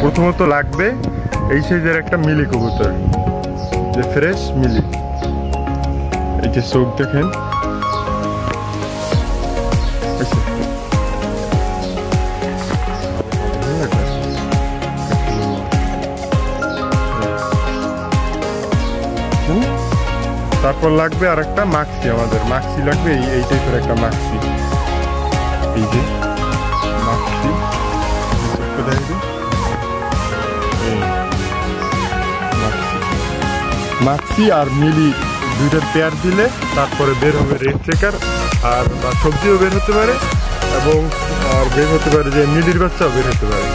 প্রথমত লাগবে এই সাইজের একটা মিলি কবুতর। যে ফ্রেশ মিলি। এই যে চোখ দেখেন। হুম? তারপর লাগবে আর একটা মাক্সি আমাদের। মাক্সি লাগবে এই টাইপের একটা মাক্সি। এই যে মাক্সি কোথায়। মাক্সি আর মিলি দুইটার পেয়ার দিলে তারপরে বের হবে রেড চেকার আর বা সবজিও বের হতে পারে এবং আর বের হতে পারে যে মিলির বাচ্চাও বের হতে পারে।